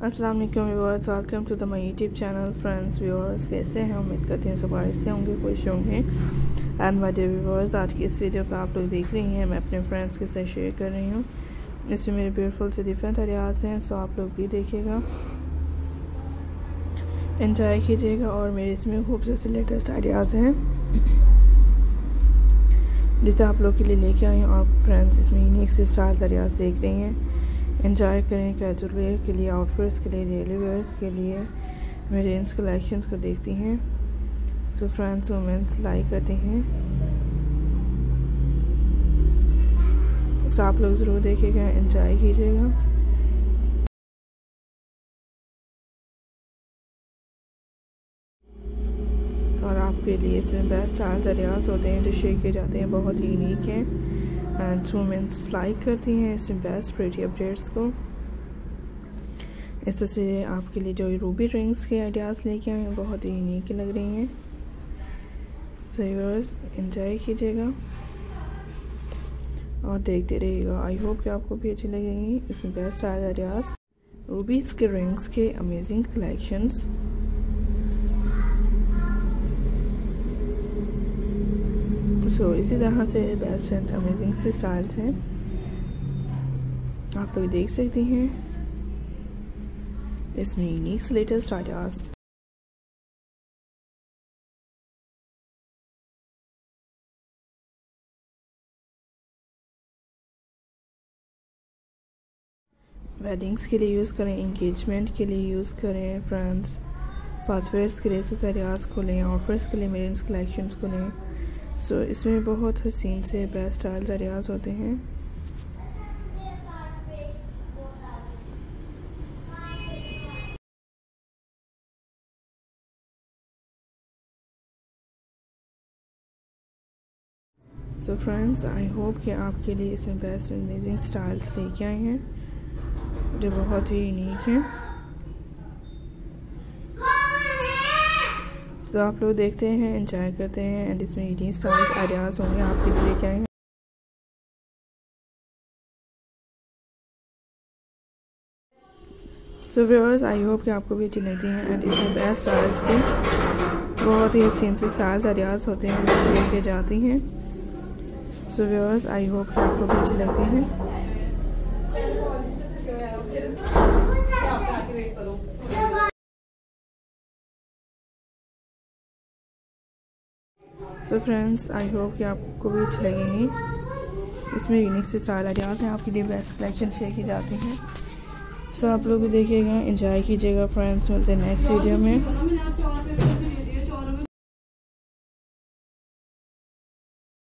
वालेकुम viewers welcome to the my YouTube channel friends viewers, कैसे हैं? उम्मीद करती हैं सबसे होंगे, खुश होंगे। एंड माय डियर व्यूअर्स, आज की इस वीडियो को आप लोग देख रही हैं, मैं अपने फ्रेंड्स के साथ शेयर कर रही हूँ। इसमें मेरे ब्यूटीफुल से डिफरेंट एरियाज़ हैं सो आप लोग भी देखिएगा। इंजॉय कीजिएगा और मेरे इसमें खूबसूरत से लेटेस्ट आइडियाज़ हैं। जिसे आप लोग के लिए लेके आए हैं और फ्रेंड्स इसमें यूनिक से स्टाइल्स आइडियाज़ देख रही हैं। इंजॉय करें कैजुअल वेयर के लिए आउटफिट्स के लिए डेली वेयर्स के लिए। मेरे इन कलेक्शंस को देखती हैं। सो फ्रेंड्स वुमेंस लाइक करते हैं। सो आप लोग ज़रूर देखिएगा इंजॉय कीजिएगा। और आपके लिए इसमें बेस्ट आर्ट रियाज होते हैं, जो शेयर किए जाते हैं, बहुत यूनिक हैं। एंड वुमेंस लाइक करती हैं इससे बेस्ट प्रेटी अपडेट्स को। इस से आपके लिए जो रूबी रिंग्स के आइडियाज़ लेके आए हैं, बहुत ही यूनिक लग रही हैं। सो इंजॉय कीजिएगा। और देखते रहिएगा। आई होप कि आपको भी अच्छी लगेंगी। इसमें बेस्ट आइडियाज़ रूबीज़ के रिंग्स के अमेजिंग कलेक्शंस सो so, इसी तरह से बेस्ट एंड अमेजिंग से स्टाइल्स हैं। आप लोग देख सकती हैं। इसमें यूनिक लेटेस्ट आइडियाज़ वेडिंग्स के लिए यूज़ करें इंगेजमेंट के लिए यूज़ करें फ्रेंड्स पाथवेयर्स के लिए सरियाज खोलें ऑफर्स के लिए मेरे कलेक्शंस खोलें। सो इसमें बहुत हसीन से बेस्ट स्टाइल्स एरियाज़ होते हैं। सो फ्रेंड्स आई होप कि आपके लिए इसमें बेस्ट अमेजिंग स्टाइल्स लेके आए हैं, जो बहुत ही यूनिक हैं। तो आप लोग देखते हैं इंजॉय करते हैं एंड इसमें ईटिंग स्टाइल्स आइडियाज़ होंगे आपके लिए लेके आए हैं। सो व्यूअर्स आई होप कि आपको भी अच्छी लगती हैं एंड इसमें बेस्ट स्टाइल्स के बहुत ही सीन से स्टाइल्स आइडियाज़ होते हैं जो किए जाती हैं। सो व्यूअर्स आई होप कि आपको भी अच्छी लगती हैं। सो फ्रेंड्स आई होप कि आपको भी अच्छी लगेंगी। इसमें यूनिक से सारे आइडियाज़ हैं। आपके लिए बेस्ट कलेक्शन शेयर की जाती हैं। सो आप लोग भी देखिएगा। इंजॉय कीजिएगा फ्रेंड्स मिलते हैं नेक्स्ट वीडियो में।